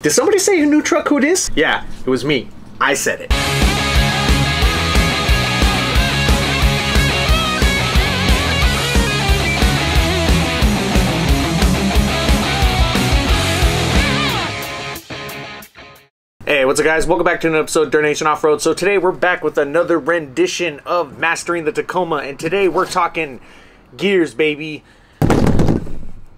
Did somebody say a new truck who it is? Yeah, it was me. I said it. Hey, what's up guys? Welcome back to another episode of Dirt Nation Off-Road. So today we're back with another rendition of Mastering the Tacoma, and today we're talking gears, baby.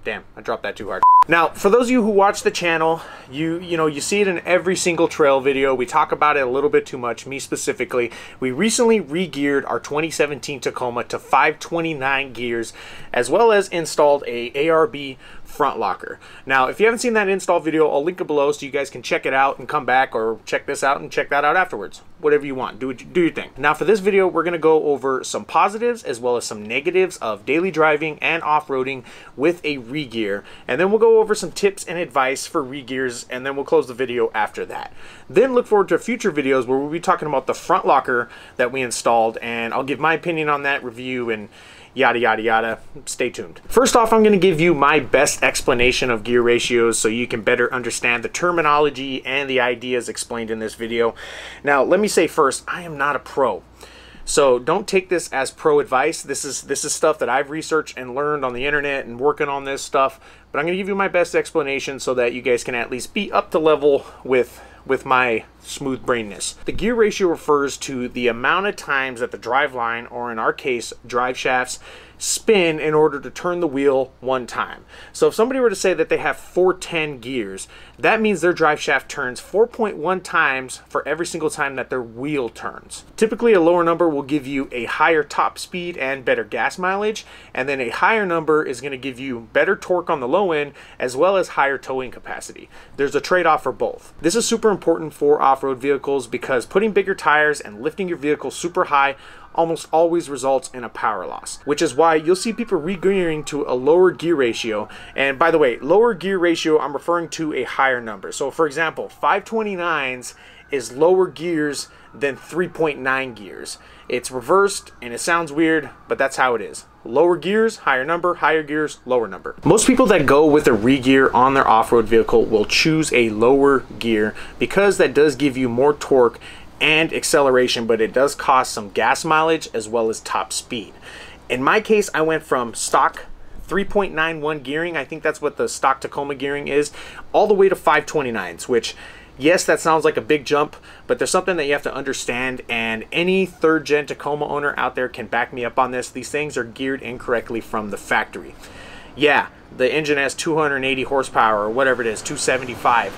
Damn, I dropped that too hard. Now, for those of you who watch the channel, you you know, you see it in every single trail video. We talk about it a little bit too much, me specifically. We recently re-geared our 2017 Tacoma to 529 gears, as well as installed a ARB front locker. Now, if you haven't seen that install video, I'll link it below so you guys can check it out and come back or check this out and check that out afterwards. Whatever you want, do, do your thing. Now for this video, we're gonna go over some positives as well as some negatives of daily driving and off-roading with a re-gear. And then we'll go over some tips and advice for re-gears and then we'll close the video after that. Then look forward to future videos where we'll be talking about the front locker that we installed and I'll give my opinion on that review and yada yada yada. Stay tuned. First off, I'm going to give you my best explanation of gear ratios so you can better understand the terminology and the ideas explained in this video. Now, let me say first, I am not a pro. So don't take this as pro advice. This is this is stuff that I've researched and learned on the internet and working on this stuff. But I'm going to give you my best explanation so that you guys can at least be up to level with with my smooth brainness. The gear ratio refers to the amount of times that the drive line, or in our case, drive shafts, spin in order to turn the wheel one time. So if somebody were to say that they have 410 gears, that means their drive shaft turns 4.1 times for every single time that their wheel turns. Typically a lower number will give you a higher top speed and better gas mileage, and then a higher number is going to give you better torque on the low end as well as higher towing capacity. There's a trade-off for both. This is super important for off-road vehicles because putting bigger tires and lifting your vehicle super high almost always results in a power loss, which is why you'll see people re-gearing to a lower gear ratio. And by the way, lower gear ratio, I'm referring to a higher number. So for example, 529s is lower gears than 3.9 gears. It's reversed and it sounds weird, but that's how it is. Lower gears, higher number, higher gears, lower number. Most people that go with a re-gear on their off-road vehicle will choose a lower gear because that does give you more torque and acceleration, but it does cost some gas mileage as well as top speed. In my case, I went from stock 3.91 gearing, I think that's what the stock Tacoma gearing is, all the way to 529s, which yes, that sounds like a big jump, but there's something that you have to understand, and any third gen Tacoma owner out there can back me up on this. These things are geared incorrectly from the factory. Yeah, the engine has 280 horsepower or whatever it is, 275.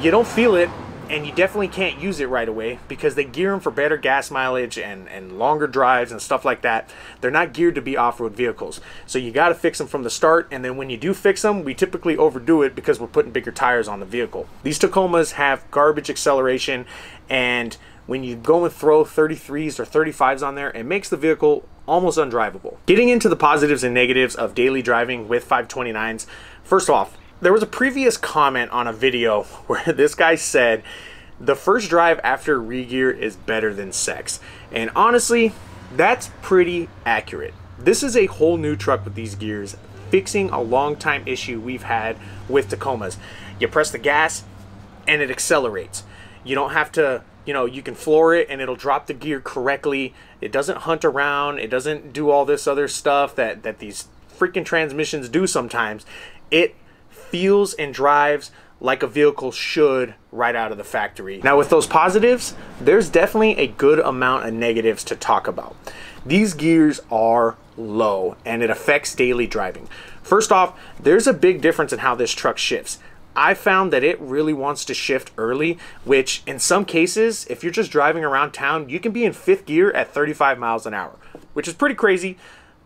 You don't feel it and you definitely can't use it right away because they gear them for better gas mileage and, and longer drives and stuff like that. They're not geared to be off-road vehicles. So you got to fix them from the start and then when you do fix them, we typically overdo it because we're putting bigger tires on the vehicle. These Tacomas have garbage acceleration and when you go and throw 33s or 35s on there, it makes the vehicle almost undrivable. Getting into the positives and negatives of daily driving with 529s, first off, there was a previous comment on a video where this guy said the first drive after regear is better than sex. And honestly, that's pretty accurate. This is a whole new truck with these gears, fixing a long time issue we've had with Tacomas. You press the gas and it accelerates. You don't have to, you know, you can floor it and it'll drop the gear correctly. It doesn't hunt around. It doesn't do all this other stuff that, that these freaking transmissions do sometimes. It feels and drives like a vehicle should right out of the factory. Now with those positives, there's definitely a good amount of negatives to talk about. These gears are low and it affects daily driving. First off, there's a big difference in how this truck shifts. I found that it really wants to shift early, which in some cases, if you're just driving around town, you can be in fifth gear at 35 miles an hour, which is pretty crazy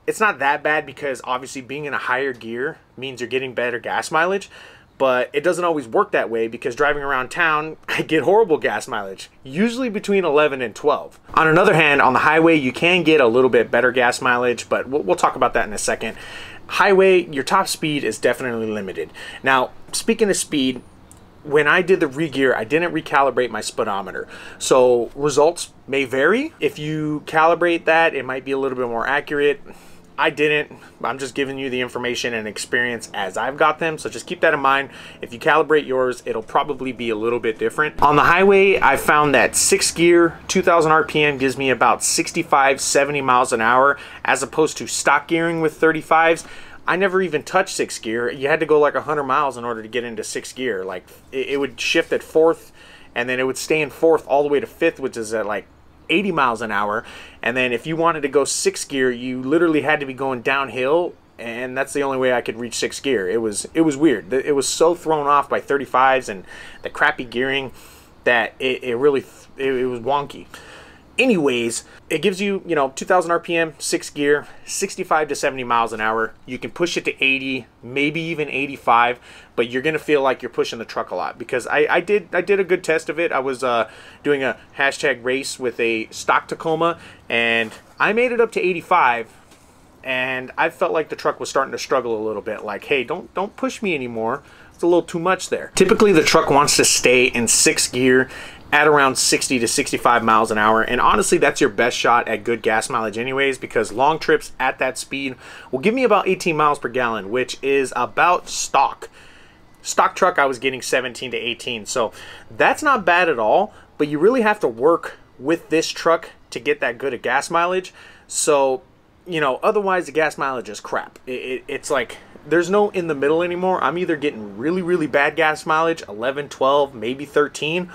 it's not that bad because obviously being in a higher gear means you're getting better gas mileage but it doesn't always work that way because driving around town I get horrible gas mileage usually between 11 and 12 on another hand on the highway you can get a little bit better gas mileage but we'll, talk about that in a second highway your top speed is definitely limited now speaking of speed when I did the regear, I didn't recalibrate my speedometer. So results may vary. If you calibrate that, it might be a little bit more accurate I didn't. I'm just giving you the information and experience as I've got them. So just keep that in mind. If you calibrate yours, it'll probably be a little bit different. On the highway, I found that six gear, 2000 RPM gives me about 65, 70 miles an hour as opposed to stock gearing with 35s. I never even touched six gear. You had to go like 100 miles in order to get into six gear. Like it, would shift at fourth and then it would stay in fourth all the way to fifth, which is at like 80 miles an hour. And then if you wanted to go six gear, you literally had to be going downhill and that's the only way I could reach six gear. It was it was weird. It was so thrown off by 35s and the crappy gearing that it, it really it, it was wonky anyways it gives you you know 2000 rpm six gear 65 to 70 miles an hour. You can push it to 80 maybe even 85 but you're gonna feel like you're pushing the truck a lot because i i did i did a good test of it. I was uh doing a hashtag race with a stock tacoma and i made it up to 85 and i felt like the truck was starting to struggle a little bit like hey don't don't push me anymore. It's a little too much there. Typically the truck wants to stay in sixth gear at around 60 to 65 miles an hour. And honestly, that's your best shot at good gas mileage anyways, because long trips at that speed will give me about 18 miles per gallon, which is about stock. Stock truck, I was getting 17 to 18. So that's not bad at all, but you really have to work with this truck to get that good of gas mileage. So, you know, otherwise the gas mileage is crap. It, it, it's like there's no in the middle anymore. I'm either getting really, really bad gas mileage, 11, 12, maybe 13,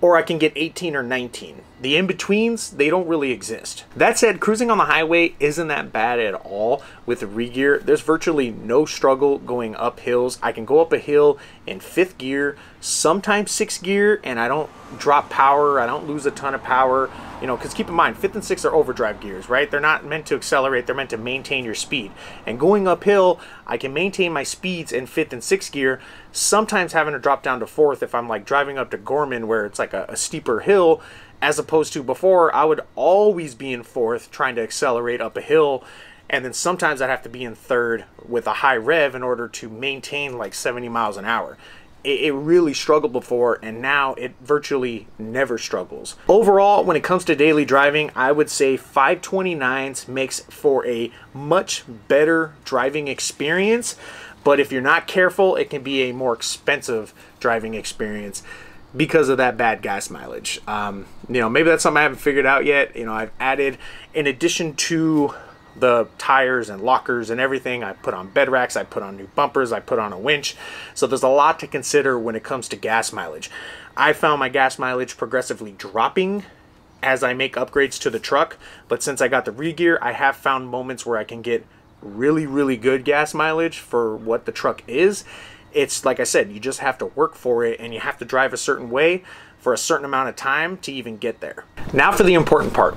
or I can get 18 or 19. The in-betweens, they don't really exist. That said, cruising on the highway isn't that bad at all with the regear. There's virtually no struggle going up hills. I can go up a hill in fifth gear, sometimes sixth gear, and I don't drop power. I don't lose a ton of power. You know, because keep in mind, fifth and sixth are overdrive gears, right? They're not meant to accelerate. They're meant to maintain your speed. And going uphill, I can maintain my speeds in fifth and sixth gear, sometimes having to drop down to fourth if I'm like driving up to Gorman where it's like a, a steeper hill as opposed to before I would always be in fourth trying to accelerate up a hill and then sometimes I'd have to be in third with a high rev in order to maintain like 70 miles an hour. It, really struggled before and now it virtually never struggles. Overall, when it comes to daily driving, I would say 529s makes for a much better driving experience, but if you're not careful, it can be a more expensive driving experience because of that bad gas mileage. Um, you know, maybe that's something I haven't figured out yet. You know, I've added, in addition to the tires and lockers and everything, I put on bed racks, I put on new bumpers, I put on a winch. So there's a lot to consider when it comes to gas mileage. I found my gas mileage progressively dropping as I make upgrades to the truck, but since I got the regear, I have found moments where I can get really, really good gas mileage for what the truck is it's like I said, you just have to work for it and you have to drive a certain way for a certain amount of time to even get there. Now for the important part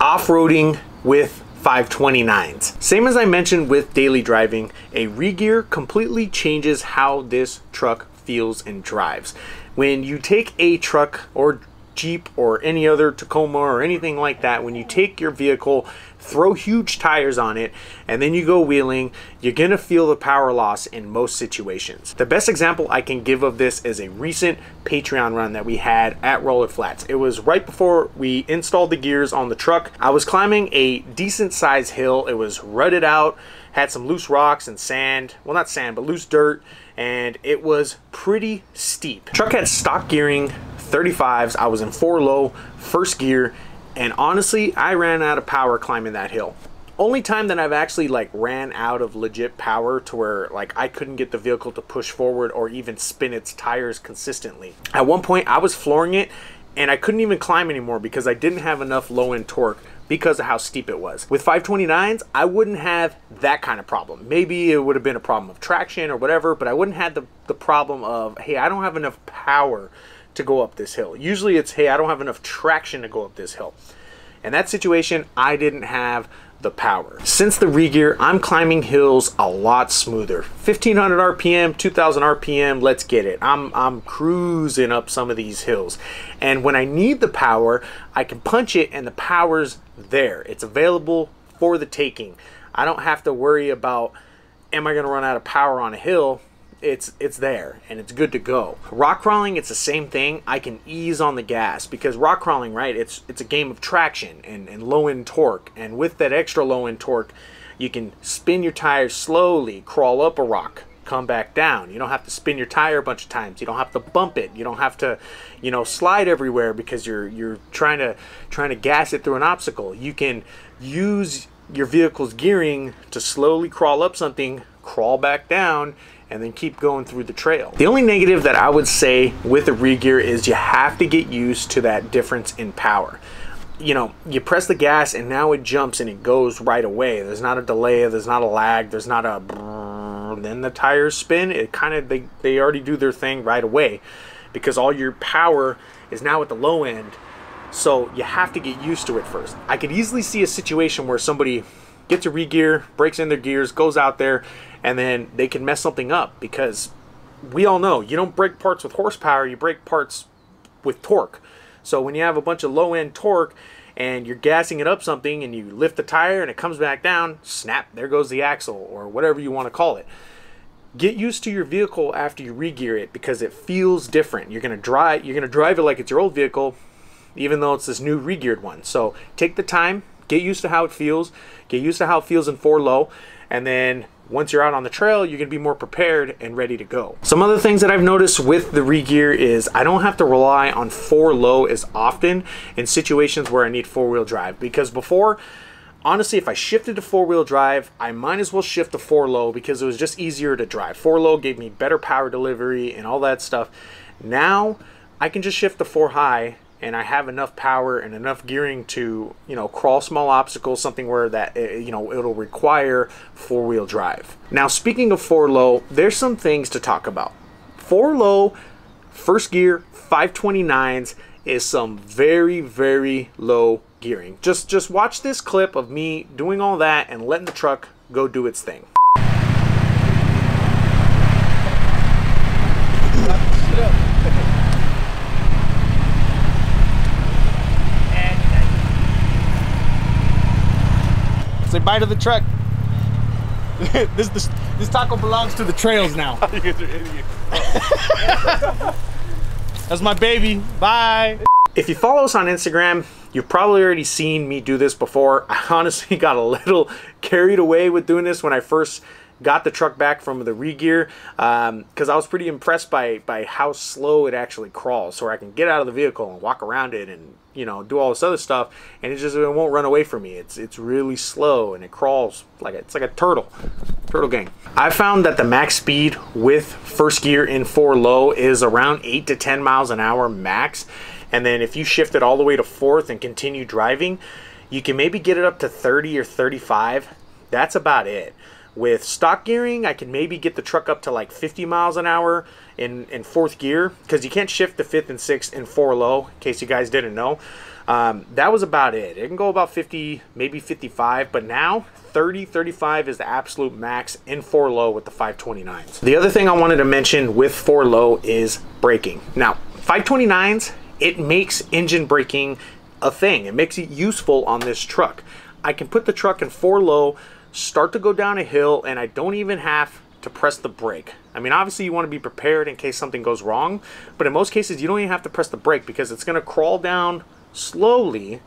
off-roading with 529s. Same as I mentioned with daily driving, a regear completely changes how this truck feels and drives. When you take a truck or Jeep or any other Tacoma or anything like that, when you take your vehicle, throw huge tires on it, and then you go wheeling, you're gonna feel the power loss in most situations. The best example I can give of this is a recent Patreon run that we had at Roller Flats. It was right before we installed the gears on the truck. I was climbing a decent sized hill. It was rutted out, had some loose rocks and sand. Well, not sand, but loose dirt and it was pretty steep. Truck had stock gearing 35s. I was in four low, first gear, and honestly, I ran out of power climbing that hill. Only time that I've actually like ran out of legit power to where like I couldn't get the vehicle to push forward or even spin its tires consistently. At one point, I was flooring it and I couldn't even climb anymore because I didn't have enough low end torque because of how steep it was. With 529s, I wouldn't have that kind of problem. Maybe it would have been a problem of traction or whatever, but I wouldn't have the, the problem of, hey, I don't have enough power to go up this hill. Usually it's, hey, I don't have enough traction to go up this hill. In that situation, I didn't have the power. Since the regear, I'm climbing hills a lot smoother. 1500 RPM, 2000 RPM, let's get it. I'm, I'm cruising up some of these hills. And when I need the power, I can punch it and the power's there. It's available for the taking. I don't have to worry about, am I gonna run out of power on a hill? It's it's there and it's good to go. Rock crawling, it's the same thing. I can ease on the gas because rock crawling, right? It's it's a game of traction and, and low end torque. And with that extra low end torque, You can spin your tires slowly, crawl up a rock, come back down. You don't have to spin your tire a bunch of times. You don't have to bump it. You don't have to, you know, slide everywhere because you're you're trying to trying to gas it through an obstacle. You can use your vehicle's gearing to slowly crawl up something, crawl back down, and then keep going through the trail. The only negative that I would say with the regear is you have to get used to that difference in power. You know, you press the gas and now it jumps and it goes right away. There's not a delay, there's not a lag, there's not a then the tires spin. It kind of they they already do their thing right away because all your power is now at the low end. So you have to get used to it first. I could easily see a situation where somebody gets a regear, breaks in their gears, goes out there, and then they can mess something up because we all know you don't break parts with horsepower, you break parts with torque. So when you have a bunch of low end torque and you're gassing it up something and you lift the tire and it comes back down, snap, there goes the axle or whatever you want to call it. Get used to your vehicle after you regear it because it feels different. You're gonna drive you're gonna drive it like it's your old vehicle, even though it's this new regeared one. So take the time, get used to how it feels, get used to how it feels in four low, and then once you're out on the trail, you're gonna be more prepared and ready to go. Some other things that I've noticed with the regear is I don't have to rely on four low as often in situations where I need four wheel drive because before, honestly, if I shifted to four wheel drive, I might as well shift to four low because it was just easier to drive. Four low gave me better power delivery and all that stuff. Now I can just shift to four high and I have enough power and enough gearing to, you know, crawl small obstacles, something where that, eh, you know, it'll require four wheel drive. Now, speaking of four low, there's some things to talk about. Four low, first gear, 529s is some very, very low gearing. Just, just watch this clip of me doing all that and letting the truck go do its thing. Say bye to the truck. this, this this taco belongs to the trails now. That's my baby. Bye. If you follow us on Instagram, you've probably already seen me do this before. I honestly got a little carried away with doing this when I first got the truck back from the regear because um, I was pretty impressed by by how slow it actually crawls. So I can get out of the vehicle and walk around it and you know do all this other stuff, and it just it won't run away from me. It's it's really slow and it crawls like a, it's like a turtle, turtle gang. I found that the max speed with first gear in four low is around eight to ten miles an hour max, and then if you shift it all the way to fourth and continue driving, you can maybe get it up to 30 or 35. That's about it. With stock gearing, I can maybe get the truck up to like 50 miles an hour in, in fourth gear because you can't shift the fifth and sixth in four low, in case you guys didn't know. Um, that was about it. It can go about 50, maybe 55, but now 30, 35 is the absolute max in four low with the 529s. The other thing I wanted to mention with four low is braking. Now, 529s, it makes engine braking a thing. It makes it useful on this truck. I can put the truck in four low, start to go down a hill and I don't even have to press the brake. I mean, obviously you want to be prepared in case something goes wrong, but in most cases you don't even have to press the brake because it's going to crawl down slowly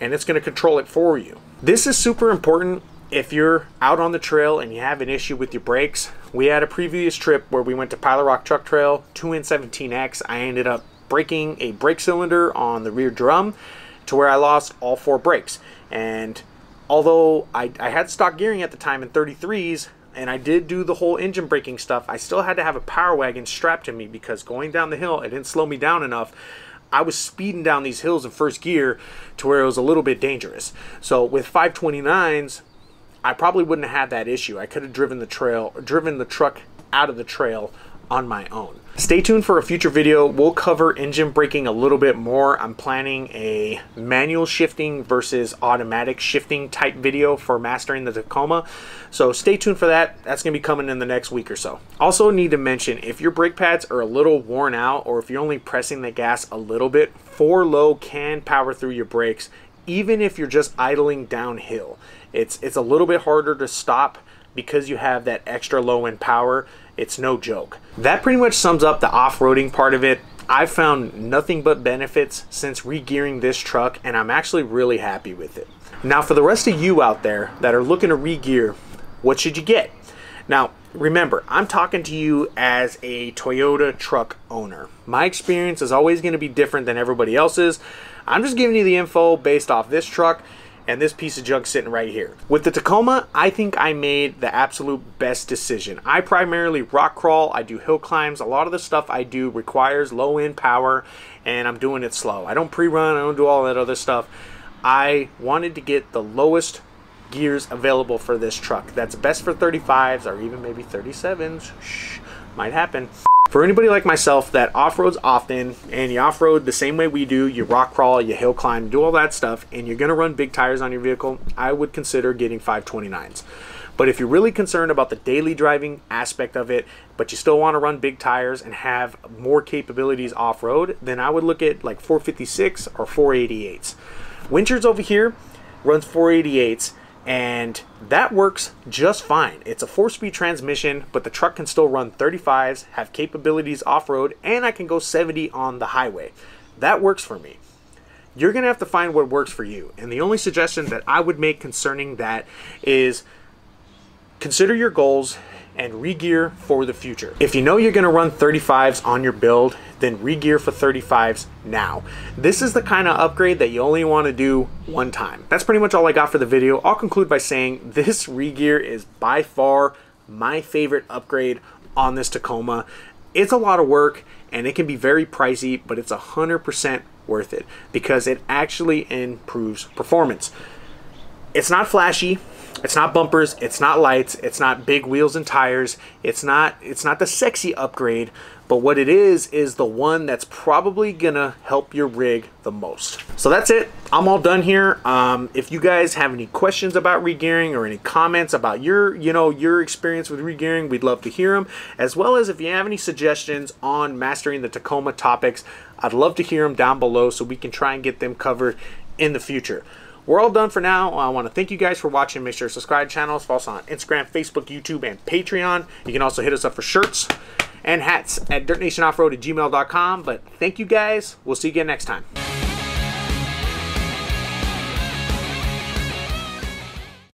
and it's going to control it for you. This is super important if you're out on the trail and you have an issue with your brakes. We had a previous trip where we went to Pilot Rock Truck Trail, 2N17X. I ended up breaking a brake cylinder on the rear drum to where I lost all four brakes. And although I, I had stock gearing at the time in 33s and I did do the whole engine braking stuff, I still had to have a power wagon strapped to me because going down the hill, it didn't slow me down enough. I was speeding down these hills in first gear to where it was a little bit dangerous. So with 529s, I probably wouldn't have had that issue. I could have driven the trail, driven the truck out of the trail on my own. Stay tuned for a future video. We'll cover engine braking a little bit more. I'm planning a manual shifting versus automatic shifting type video for mastering the Tacoma. So stay tuned for that. That's going to be coming in the next week or so. Also need to mention if your brake pads are a little worn out or if you're only pressing the gas a little bit, 4 low can power through your brakes even if you're just idling downhill. It's it's a little bit harder to stop because you have that extra low end power, it's no joke. That pretty much sums up the off-roading part of it. I've found nothing but benefits since regearing this truck, and I'm actually really happy with it. Now, for the rest of you out there that are looking to regear, what should you get? Now, remember, I'm talking to you as a Toyota truck owner. My experience is always going to be different than everybody else's. I'm just giving you the info based off this truck and this piece of junk sitting right here. With the Tacoma, I think I made the absolute best decision. I primarily rock crawl, I do hill climbs. A lot of the stuff I do requires low end power and I'm doing it slow. I don't pre-run, I don't do all that other stuff. I wanted to get the lowest gears available for this truck. That's best for 35s or even maybe 37s. Shh, might happen. For anybody like myself that off-roads often and you off-road the same way we do, you rock crawl, you hill climb, do all that stuff, and you're gonna run big tires on your vehicle, I would consider getting 529s. But if you're really concerned about the daily driving aspect of it, but you still want to run big tires and have more capabilities off-road, then I would look at like 456 or 488s. Winchards over here runs 488s and that works just fine. It's a four-speed transmission, but the truck can still run 35s, have capabilities off-road, and I can go 70 on the highway. That works for me. You're going to have to find what works for you. And the only suggestion that I would make concerning that is consider your goals and regear for the future. If you know you're to run 35s on your build, then regear for 35s now. This is the kind of upgrade that you only want to do one time. That's pretty much all I got for the video. I'll conclude by saying this regear is by far my favorite upgrade on this Tacoma. It's a lot of work and it can be very pricey, but it's 100% worth it because it actually improves performance. It's not flashy, it's not bumpers, it's not lights, it's not big wheels and tires. It's not it's not the sexy upgrade, but what it is is the one that's probably gonna help your rig the most. So that's it. I'm all done here. Um, if you guys have any questions about regearing or any comments about your you know your experience with regearing, we'd love to hear them. As well as if you have any suggestions on mastering the Tacoma topics, I'd love to hear them down below so we can try and get them covered in the future we're all done for now. I want to thank you guys for watching. Make sure to subscribe to channels. Follow us on Instagram, Facebook, YouTube, and Patreon. You can also hit us up for shirts and hats at dirtnationoffroad at gmail.com. But thank you guys. We'll see you again next time.